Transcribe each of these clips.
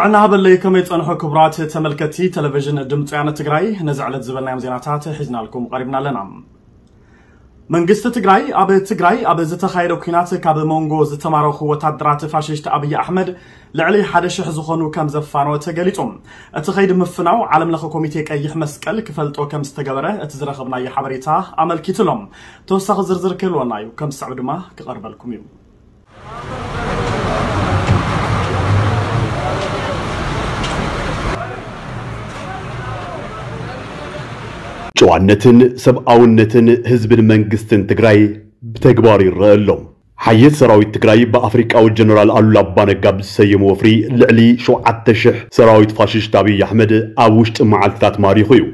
طعنا هذا اللي كميت أنه كبرات تملكتي تلفزيون دمت عن تجري نزعلت زبنا نعم مزيناتها حزنا لكم قريبنا لنا من قصة تجري أبي تجري أبي زت خير وكنات كاب مونجو زت مارو خو تدرات فاشيشت أبي أحمد لعلي حدا شح زخانو كم زفان وتجليتهم أتخيد مفنو علم لخو كوميتيك أي مسكل كفلت أو كم استجبرة أتزرخ بناي حبريتها عمل كتلهم توسخ زرزر كلونايو كم سعود ما كقرب لكم جوانتن سب اونتن هزبن منگستن تگرای بتگباری رالوم حيث سراويت تقرأي بأفريق أو الجنرال ألو لابانة قبل سيم وفري لعلي شو عدتشح سراويت فاشش تابي يحمد أوشت معالثات ماري خيو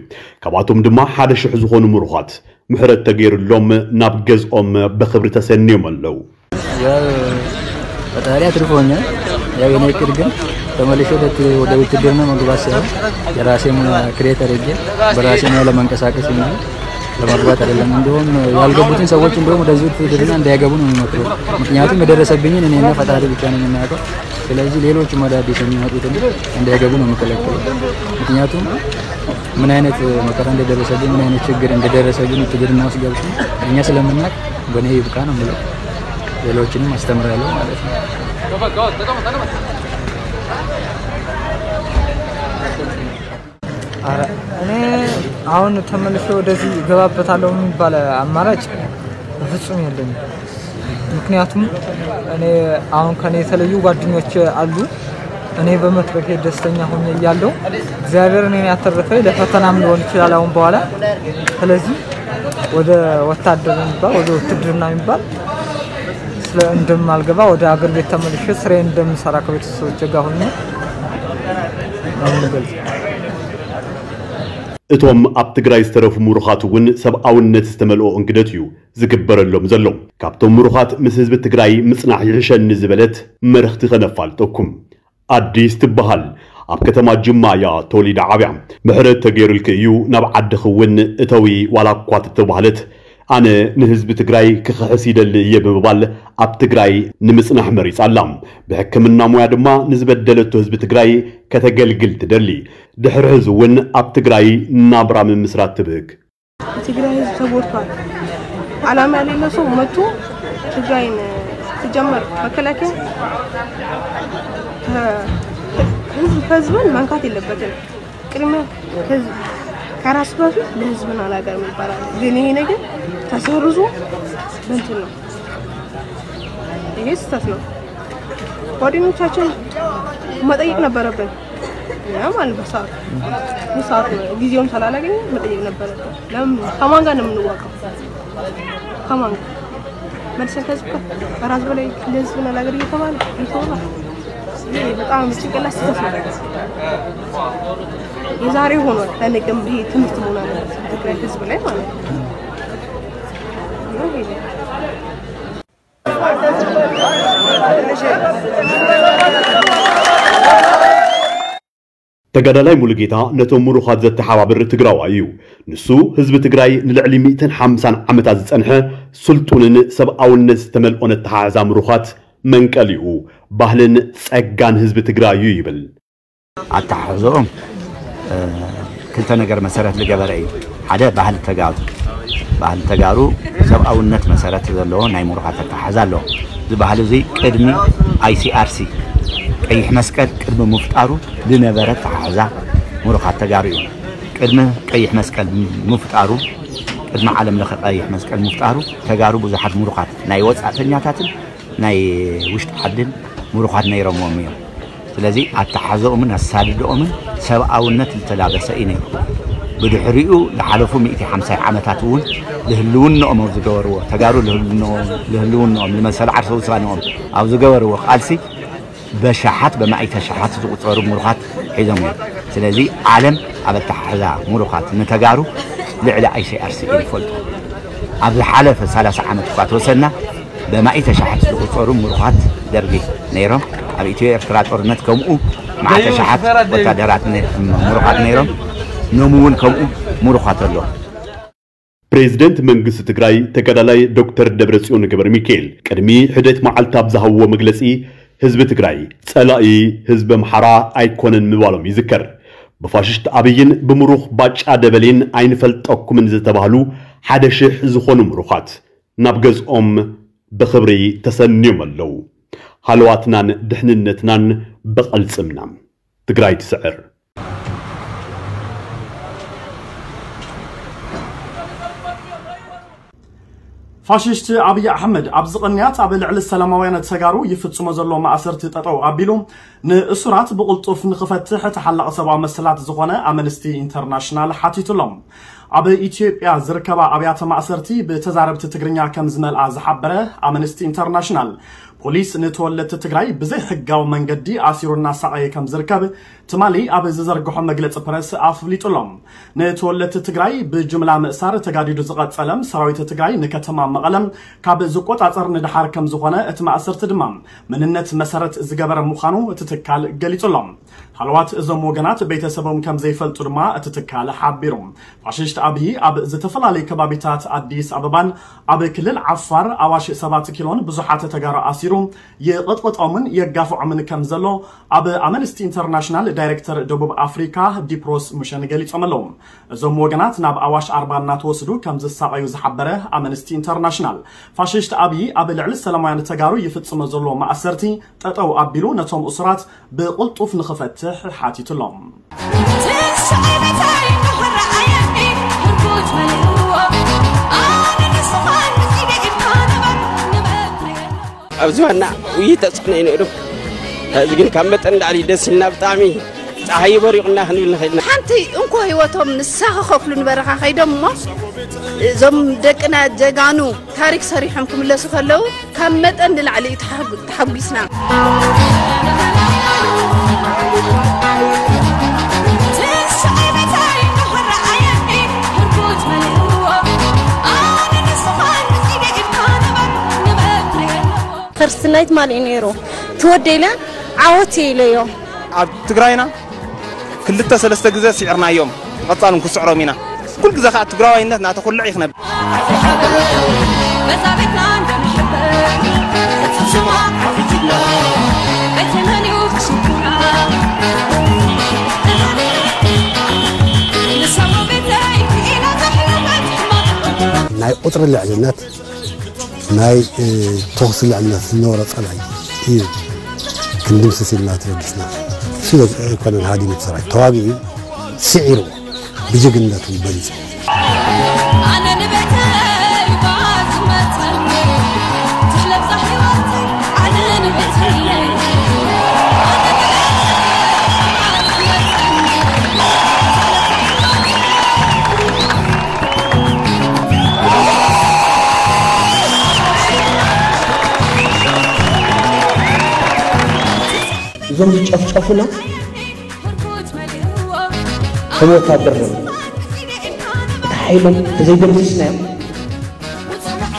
كباتم دما حادشح زخون مرخات محرد تقير اللوم نابقز أم بخبرتا سنيوم اللو يال بطهاري أترفوني ያው የኔ እቅድ ግን ተመልሼ ወደ ውትድርና መግባት ሳይሆን የራሴም ክሬት አድርጌ በራሴ ነው ለመንቀሳቀስ እንጂ ለመግባት አይደለም። እንዲሁም ያልገቡትን ሰዎች እንዲሁም ወደዚህ ውትድርና እንዳይገቡ ነው የሚመክሩ። ምክንያቱም የደረሰብኝን እኔ እኔና ፈጣሪ ብቻ ነው የምናውቀው። ስለዚህ ሌሎች አዳዲስ የሚመጡትን እንዳይገቡ ነው የምከለክለው። ምክንያቱም ምን አይነት መከራ እንደደረሰብኝ ምን አይነት ችግር እንደደረሰብኝ ውትድርና ውስጥ ገብቶ እኛ ስለምናውቅ በእኔ ይብቃ ነው የምለው። ሌሎችንም አስተምራለሁ ማለት ነው። እኔ አሁን ተመልሼ ወደዚህ እገባበታለሁ የሚባል አማራጭ በፍጹም የለኝም። ምክንያቱም እኔ አሁን ከኔ የተለዩ ጓደኞች አሉ። እኔ በመትረፌ ደስተኛ ሆኜ እያለሁ እግዚአብሔር እኔን ያተረፈኝ ለፈተናም ሊሆን ይችላል አሁን በኋላ። ስለዚህ ወደ ወታደር የሚባል ወደ ውትድርና የሚባል እንደማልገባ ወደ አገር ቤት ተመልሼ ስራዬ እንደምሰራ ከቤተሰቦች ጋር ሆኜ እቶም ኣብ ትግራይ ዝተረፉ ምሩኻት እውን ሰብኣውነት ዝተመልኦ እንግደት እዩ ዝግበረሎም ዘሎ ካብቶም ምሩኻት ምስ ህዝቢ ትግራይ ምጽናሕ ይሕሸኒ ዝበለት መርኽቲ ኸነፋልጠኩም ኣዲስ ትበሃል ኣብ ከተማ ጅማ እያ ተወሊዳ ዓብያ ምሕረት ተገይሩልክ እዩ ናብ ዓድኽ እውን እተዊ ዋላ እኳ ትተባህለት أنا نهزب تقرأي كخسي دلي يبه ببال أب تقرأي نمس نحمري سعلام بحك من نامو عدما نزب الدلتو هزب تقرأي كتقل قلت دلي دحر هزوين أب تقرأي نابرا من مسرات تبهك تقرأي هزب تبورك على ما علينا صوب متو تقرأي تجمر فكلك هزب هزبين من كاتي لبتل كريمة هزب ከራስ በፊት ለህዝብና ለሀገር ይባላል። ግን ይሄ ነገር ተሰርዞ እንትን ነው። ይሄ ስህተት ነው። ጓደኞቻችን መጠየቅ ነበረብን። ያማል በሰዓቱ በሰዓቱ ጊዜውን ስላላገኘ መጠየቅ ነበረብን። ለምን ከማን ጋር ነው የምንዋቀው? ከማን ጋር መልሰን ከህዝብ ጋር ከራስ በላይ ለህዝብና ለሀገር እየተባለ ይተውላል። በጣም ጭንቅላት ስህተት ነው። የዛሬ ሆኗል። ለነገም ይሄ ትምህርት መሆን አለበት ትግራይ ህዝብ ላይ ማለት ነው። ተጋዳላይ ሙሉጌታ ነቶም ምሩኻት ዘተሓባብር ትግራዋይ እዩ ንሱ ህዝቢ ትግራይ ንልዕሊ 150 ዓመታት ዝጸንሐ ስልጡንን ሰብኣውነት ዝተመልኦ ነተሓሕዛ ምሩኻት መንቀሊኡ ባህልን ጸጋን ህዝቢ ትግራይ እዩ ይብል ኣተሓሕዝኦም كلتا نجر مسارات لجبرعي حدا بحال التجارو بحال التجارو سب أو النت مسارات ذلوا نايمور حتى تحزلوا ذي بحال ذي كرمي أي سي آر سي أي حمسكر كرمي مفتارو لنبرة تحزا مور حتى تجاريون كرمي أي حمسكر مفتارو كرمي عالم لخ أي حمسكر مفتارو تجارو بزحد مور حتى نايوت أثنياتن ناي وش حدن مور حتى نيرموميو سلازي أتحزق من السادد أمن سبع أونة التلابة سئني بدحريقو لحلفو مئتي حمسة عمتاتون لهلون نقم أو زقوروه تقارو لهلون نقم لهلون نقم لما سلع عرسو سغان نقم أو زقوروه خالسي بشاحات بما أي تشاحات تقطورو مرخات حيزمون سلازي عالم أبا التحزا مرخات نتقارو لعلى أي شيء أرسي إلي فولتو أبل حلف سلاسة عمتفات وسنة بما أي تشاحات تقطورو مرخات درجي نيرو ኣብ ኢትዮ ኤርትራን ጦርነት ከምኡ መዓተ ሸሓት ወታደራት ምሩኻት ነይሮም ኖም እውን ከምኡ ምሩኻት ኣሎ ፕሬዝደንት መንግስቲ ትግራይ ተጋዳላይ ዶክተር ደብረጽዮን ገብረ ሚካኤል ቅድሚ ሕደት መዓልቲ ኣብ ዝሃብዎ መግለጺ ህዝቢ ትግራይ ጸላኢ ህዝቢ ኣምሓራ ኣይኮነን ምባሎም ይዝከር ብፋሽስት ኣብይን ብምሩኽ ባጫ ደበሌን ኣይንፈልጠኩምን ዝተባህሉ ሓደ ሽሕ ዝኾኑ ምሩኻት ናብ ገዝኦም ብኽብሪ ተሰንዮም ኣለዉ ሃልዋትናን ድሕንነትናን ብቐልጽምና ትግራይ ትስዕር ፋሽስት አብይ አሕመድ ኣብዚ ቅንያት ኣብ ልዕሊ ሰላማውያን ተጋሩ ይፍፅሞ ዘሎ ማእሰርቲ ጠጠው ኣቢሉ ንእሱራት ብቕልጡፍ ንኽፈትሕ እቲ ሓላቕ ሰብኣዊ መሰላት ዝኾነ ኣምነስቲ ኢንተርናሽናል ሓቲቱሎም ኣብ ኢትዮጵያ ዝርከባ ኣብያተ ማእሰርቲ ብተዛረብቲ ትግርኛ ከም ዝመልኣ ዝሓበረ ኣምነስቲ ኢንተርናሽናል ፖሊስ ነተወለተ ትግራይ ብዘይ ሕጋዊ መንገዲ ኣሲሩና ሰዓየ ከም ዝርከብ ትማሊ ኣብ ዝዘርግሖም መግለፂ ፕረስ ኣፍሊጡሎም ንተወለድቲ ትግራይ ብጅምላ ምእሳር ተጋዲዱ ዝቐፀለም ሰራዊት ትግራይ ንከተማ መቐለም ካብ ዝቆፃፀር ንድሓር ከም ዝኾነ እቲ ማእሰርቲ ድማ ምንነት መሰረት ዝገበረ ምዃኑ እቲ ትካል ገሊጹሎም ሃልዋት እዞም ወገናት ቤተሰቦም ከም ዘይፈልጡ ድማ እቲ ትካል ሓቢሩ ፋሽስት ኣብዪ ኣብ ዝተፈላለዩ ከባቢታት ኣዲስ ኣበባን ኣብ ክልል ዓፋር ኣዋሽ 7 ኪሎን ብዙሓት ተጋሩ ኣሲሩ የቐጥቅጦምን የጋፍዖምን ከም ዘሎ ኣብ ኣምነስቲ ኢንተርናሽናል ዳይሬክተር ደቡብ ኣፍሪካ ዲፕሮስ ሙሸን ገሊፆም ኣለዉ እዞም ወገናት ናብ ኣዋሽ ኣርባ እናተወስዱ ከም ዝሳቀዩ ዝሓበረ ኣምነስቲ ኢንተርናሽናል ፋሽስት ኣብዪ ኣብ ልዕሊ ሰላማውያን ተጋሩ ይፍፅሞ ዘሎ ማእሰርቲ ጠጠው ኣቢሉ ነቶም እሱራት ብቕልጡፍ ንኽፈትሕ ሓቲትሎም ኣብዚ ዋና ውይይት ተፅዕነ እዩ ነይሩ زين كم بتن داري ده سنة بتعمي هاي بري قلنا هني نخلنا حنتي انكو هي وتم نسخ خفلن برخ خيدم ما زم دكنا دجانو تاريخ صريح حمكم الله سفلو كم بتن للعلي تحب تحب جسنا فرست نايت مالي نيرو تو ديلا عوتي ليو عبد تقرأينا كل التاسع لستجزا سعرنا يوم غطالهم كسعره منا كل جزا خاط تقرأينا نعتقول لعيخنا ناي قطر اللي عندنا ناي توصل عندنا النور طلعي إيه سيسيل ما كندوسسلناتيدسنا سيدا كان الهادي متسرع تواقي سعره بجي قندات البنز እዞም ዝጨፍጨፉና ህወት ኣደርም እቲ ሓይሎም ተዘይደምስስናዮም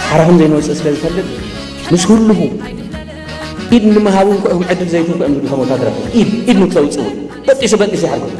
ሓራኹም ዘይንወፅእ ስለ ዝፈልጥ ምስ ሁልሁ ኢድ ንምሃቡ እንኮ ዕድል ዘይትንኮ እዮም ዝብሉ ከምታ ትረክብ ኢድ ኢድ ንክተውፅውን በጢሱ በጢሱ ይሓርገ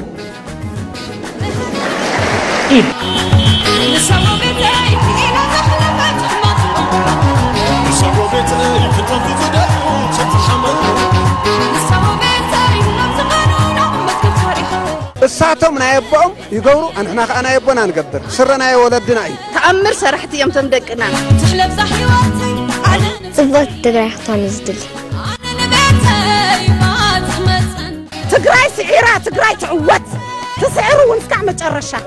نساتهم نايبهم يقولوا أن احنا أنا يبون أنا قدر سرنا يا ولدنا أي تأمر سرحت يوم تندقنا تحلب صحي وقتي على نبات تقرأ نزدل تقرأي سعيرات تقرأي تعوت تسعر ونفكع مجرشة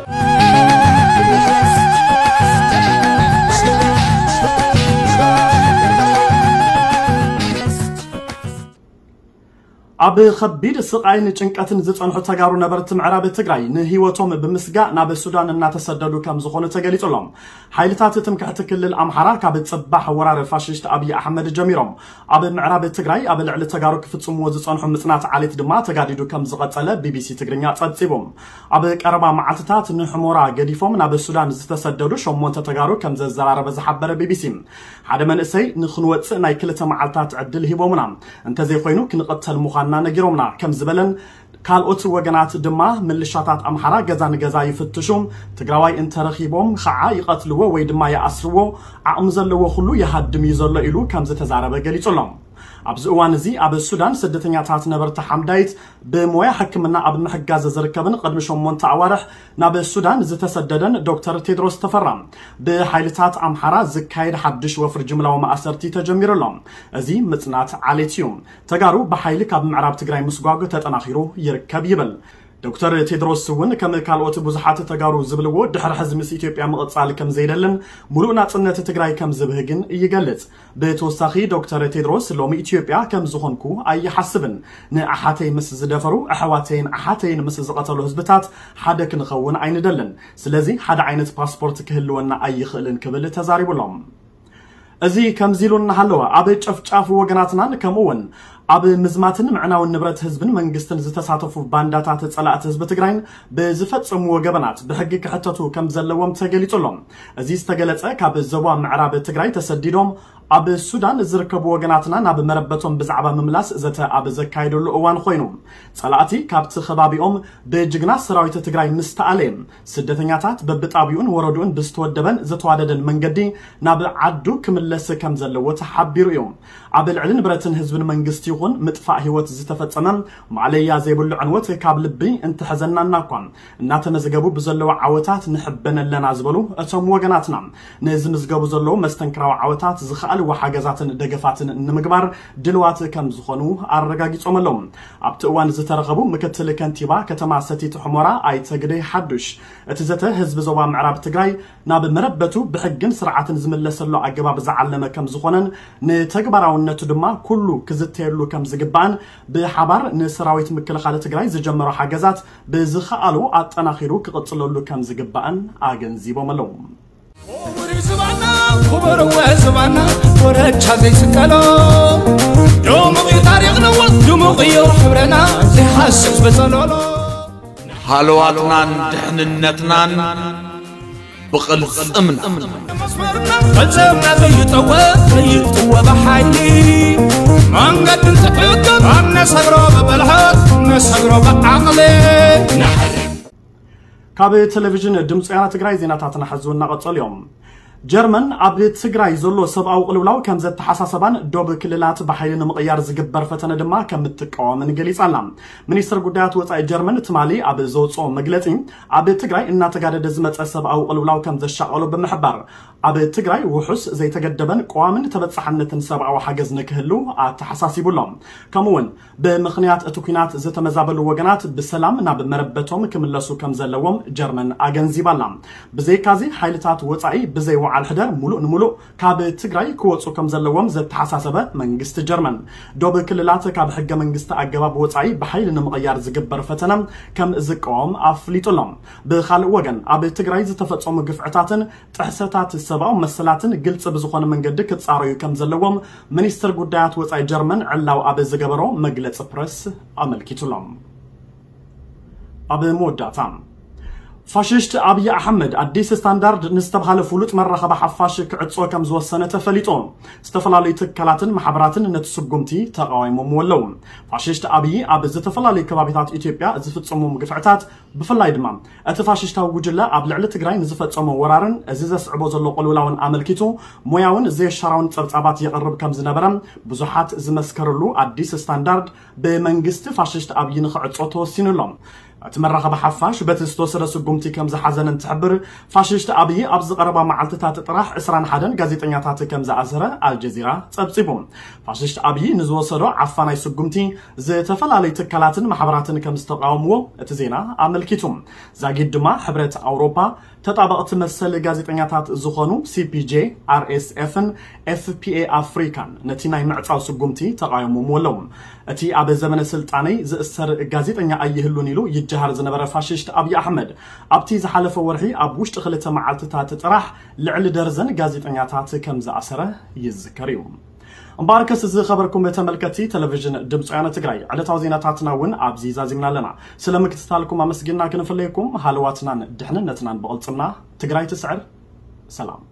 ኣብ ከቢድ ስቃይን ጭንቀትን ዝፀንሑ ተጋሩ ነበርቲ ምዕራብ ትግራይ ንህይወቶም ብምስጋእ ናብ ሱዳን እናተሰደዱ ከም ዝኾኑ ተገሊጹ ኣሎም ሓይልታት ትምክሕቲ ክልል ኣምሓራ ካብ ፅባሕ ወራሪ ፋሽስት ኣብዪ ኣሕመድ ጀሚሮም ኣብ ምዕራብ ትግራይ ኣብ ልዕሊ ተጋሩ ክፍፅምዎ ዝፀንሑ ምፅናት ዓሌት ድማ ተጋዲዱ ከም ዝቐፀለ ቢቢሲ ትግርኛ ጸብፂቦም ኣብ ቀረባ መዓልትታት ንሕሞራ ገዲፎም ናብ ሱዳን ዝተሰደዱ ሸሞንተ ተጋሩ ከም ዘዘራረበ ዝሓበረ ቢቢሲ ሓደ መንእሰይ ንክንወፅእ ናይ ክልተ መዓልትታት ዕድል ሂቦምና እንተዘይኮይኑ ክንቕተል ምዃን ነጊሮምና ከም ዝበለን ካልኦት ወገናት ድማ ምልሻታት ኣምሓራ ገዛ ንገዛ ይፍትሹ ትግራዋይ እንተረኺቦም ከዓ ይቐትልዎ ወይ ድማ ይኣስርዎ ዓቕሚ ዘለዎ ኩሉ ይሃድም እዩ ዘሎ ኢሉ ከም ዝተዛረበ ገሊጹ ኣሎም ኣብዚ እዋን እዚ ኣብ ሱዳን ስደተኛታት ነበርቲ ሓምዳይት ብሞያ ሕክምና ኣብ ምሕጋዝ ዝርከብን ቅድሚ 8 ኣዋርሕ ናብ ሱዳን ዝተሰደደን ዶክተር ቴድሮስ ተፈራ ብሓይልታት ኣምሓራ ዝካየድ ሓድሽ ወፍሪ ጅምላዊ ማእሰርቲ ተጀሚሩ ኣሎ እዚ ምፅናት ዓሌት እዩ ተጋሩ ብሓይሊ ካብ ምዕራብ ትግራይ ምስጓጉ ተጠናኺሩ ይርከብ ይብል ዶክተር ቴድሮስ እውን ከም ካልኦት ብዙሓት ተጋሩ ዝብልዎ ድሕሪ ሕዚ ምስ ኢትዮጵያ ምቕፃል ከም ዘይደልን ሙሉእ ናፅነት ትግራይ ከም ዝብህ ግን ይገልጽ ብተወሳኺ ዶክተር ቴድሮስ ሎሚ ኢትዮጵያ ከም ዝኾንኩ ኣይሓስብን ንኣሓተይ ምስ ዝደፈሩ ኣሕዋተይን ኣሓተይን ምስ ዝቐተሉ ህዝብታት ሓደ ክንኸውን ኣይንደልን ስለዚ ሓደ ዓይነት ፓስፖርት ክህልወና ኣይኽእልን ክብል ተዛሪቡሎም እዚ ከምዚ ኢሉ እናሃለወ ኣብ ጨፍጫፍ ወገናትናን ከምኡ እውን ኣብ ምዝማትን ምዕናውን ንብረት ህዝብን መንግስትን ዝተሳተፉ ባንዳታት ፀላእቲ ህዝቢ ትግራይን ብዝፈፀምዎ ገበናት ብሕጊ ክሕተቱ ከም ዘለዎም ተገሊጹ ኣሎ እዚ ዝተገለጸ ካብ ዞባ ምዕራብ ትግራይ ተሰዲዶም ኣብ ሱዳን ዝርከቡ ወገናትና ናብ መረበቶም ብዛዕባ ምምላስ ዘተ ኣብ ዘካየደሉ እዋን ኮይኑ ጸላእቲ ካብቲ ከባቢኦም ብጅግና ሰራዊት ትግራይ ምስ ተኣለየ ስደተኛታት በብጣቢኡን ወረዱኡን ብዝተወደበን ዝተዋደደን መንገዲ ናብ ዓዱ ክምለስ ከም ዘለዎ ተሓቢሩ እዩ ኣብ ልዕሊ ንብረትን ህዝብን መንግስቲ እውን ምጥፋእ ህይወት ዝተፈፀመ ማዕለያ ዘይብሉ ዕንወት ካብ ልቢ እንትሕዘናና እኳ እናተመዝገቡ ብዘለዉ ዓወታት ንሕብን ኣለና ዝበሉ እቶም ወገናትና ነዚ ምዝገቡ ዘለዉ መስተንክራዊ ዓወታት ዝኽኣል ወሓገዛትን ደገፋትን ንምግባር ድልዋት ከም ዝኾኑ ኣረጋጊፆም ኣለዉ ኣብቲ እዋን ዝተረኸቡ ምክትል ከንቲባ ከተማ ሰቲት ሕሞራ ኣይተግደ ሓዱሽ እቲ ዘተ ህዝቢ ዞባ ምዕራብ ትግራይ ናብ መረበቱ ብሕግን ስርዓትን ዝምለሰሉ ኣገባብ ዝዓለመ ከም ዝኾነን ንተግባራውነቱ ድማ ኩሉ ክዝተየሉ كم زجبان بحبر نسراويت مكل خالة تقرأي زجمرا حاجزات بزخ ألو أتنا خيرو كقتلوا له كم زجبان عجن زيبا ملوم هلو أتنان دحن النتنان بقل أمن أمن ناس هقرب بالحق ناس هقرب عقلي كابي تلفزيون دمس انا تقراي زيناتات نحزون نقطل يوم ጀርመን ኣብ ትግራይ ዘሎ ሰብኣዊ ቅልውላው ከም ዘተሓሳሰባን ዶብ ክልላት ብሓይሊ ንምቕያር ዝግበር ፈተነ ድማ ከም እትቃወምን ገሊጻ ኣላ ሚኒስትር ጉዳያት ወፃኢ ጀርመን ትማሊ ኣብ ዘውፅኦ መግለፂ ኣብ ትግራይ እናተጋደደ ዝመፀ ሰብኣዊ ቅልውላው ከም ዘሻቐሉ ብምሕባር ኣብ ትግራይ ውሑስ ዘይተገደበን ቀዋምን ተበፃሕነትን ሰብኣዊ ሓገዝ ንክህሉ ኣተሓሳሲቡሎም ከምኡ እውን ብምኽንያት እቲ ኩናት ዝተመዛበሉ ወገናት ብሰላም ናብ መረበቶም ክምለሱ ከም ዘለዎም ጀርመን ኣገንዚባላ ብዘይካዚ ሓይልታት ወፃኢ ብዘይወዓል ሕደር ሙሉእ ንሙሉእ ካብ ትግራይ ክወፁ ከም ዘለዎም ዘተሓሳሰበ መንግስቲ ጀርመን ዶብ ክልላት ካብ ሕገ መንግስቲ ኣገባብ ወፃኢ ብሓይሊ ንምቕያር ዝግበር ፈተነ ከም ዝቃወም ኣፍሊጡሎም ብካልእ ወገን ኣብ ትግራይ ዝተፈፀሙ ግፍዕታትን ጥሕሰታት ስብሰባው መሰላትን ግልጽ ብዝኾነ መንገዲ ክጻረዩ ከም ዘለዎም ሚኒስትር ጉዳያት ወፃኢ ጀርመን ዕላው ኣብ ዝገበሮ መግለፂ ፕረስ ኣመልኪቱሎም ኣብ መወዳእታ ፋሽስት አብይ አሕመድ ኣዲስ ስታንዳርድ ንዝተባሃለ ፍሉጥ መራኸቢ ሓፋሽ ክዕፆ ከም ዝወሰነ ተፈሊጦም ዝተፈላለዩ ትካላትን ማሕበራትን ነቲ ስጉምቲ ተቃዋሞም ኣለዉ ፋሽስት ኣብይ ኣብ ዝተፈላለዩ ከባቢታት ኢትዮጵያ ዝፍፀሞም ግፍዕታት ብፍላይ ድማ እቲ ፋሽሽታዊ ጉጅለ ኣብ ልዕሊ ትግራይ ንዝፈፀሞ ወራርን እዚ ዘስዕቦ ዘሎ ቁልውላውን ኣመልኪቱ ሞያውን ዘየሻራውን ፀብፃባት የቅርብ ከም ዝነበረ ብዙሓት ዝመስከርሉ ኣዲስ ስታንዳርድ ብመንግስቲ ፋሽስት ኣብይ ንክዕፆ ተወሲኑሎም تمرخب حفاش بتستوسر سقومتي كم زحزن تعبر فاششت أبي أبز قربا مع التتات طرح إسران حدن غازيتنياتات كم زعزرة الجزيرة تبصيبون فاششت أبي نزوسرو عفاناي سقومتي زي تفلالي تكالاتن محبراتن كم تقاومو تزينا عمل أملكيتم زاقيد دما حبرت أوروبا تطابق تمثل غازيتنياتات زخونو سي بي جي ار اس اف ان اف بي اي افريكان نتي ناي معطاو سغومتي تقايمو مولو اتي اب زمن السلطاني زسر غازيتنيا ايهلون يلو يجهر زنبره فاششت ابي احمد ابتي زحلف ورحي اب وشت خلته معلتات تطرح لعل درزن غازيتنياتات كم زاسره يذكريوم مبارك سيزي خبركم بتملكتي تلفزيون دمس عيانة تقرأي على توزينة ون عبزي زينا لنا سلامك تستعلكم عمس جناك نفليكم هالواتنا دحننا تنان بغلطنا تقرأي تسعر سلام